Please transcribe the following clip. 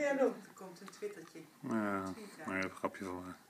Ja, dan Er komt een twittertje. Ja, je ja. een grapje wel. Eh.